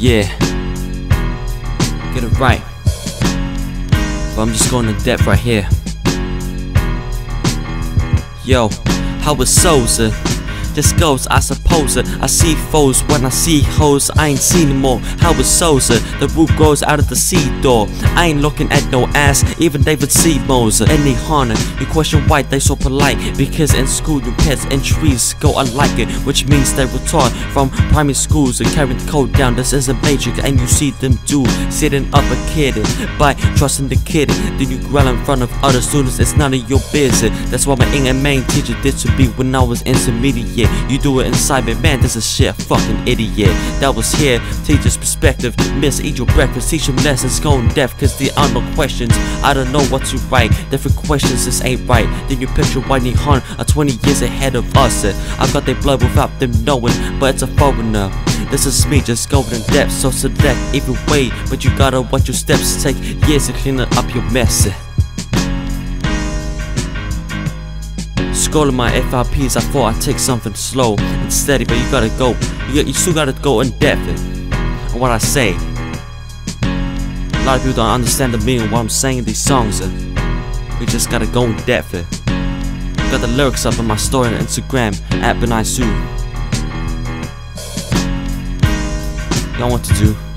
Yeah. Get it right. But I'm just going to depth right here. Yo, how was Souza? This goes, I suppose it. I see foes when I see hoes. I ain't seen all. How was Souza? The roof grows out of the sea door. I ain't looking at no ass, even David Seymour's. In Nihon, you question why they so polite. Because in school, your pets and trees go unlike it, which means they were taught from primary schools and carrying the code down. This is a matrix, and you see them do sitting up a kid by trusting the kid. Then you growl in front of other students, it's none of your business. That's what my English main teacher did to me when I was intermediate. You do it inside me, man, this is shit, fucking idiot. That was here, teacher's perspective. Miss, eat your breakfast, teach them lessons, going deaf, cause there are no questions. I don't know what to write, different questions, this ain't right. Then you picture why Nihon, are 20 years ahead of us. I got their blood without them knowing, but it's a foreigner. This is me just going in depth, so select either way. But you gotta watch your steps, take years to clean up your mess. Scrolling my FIPs, I thought I'd take something slow and steady, but you gotta go. You, you still gotta go in depth on what I say. A lot of people don't understand the meaning of what I'm saying in these songs. and We just gotta go in depth. Got the lyrics up on my story on Instagram at Benaiah Su. Y'all want to do?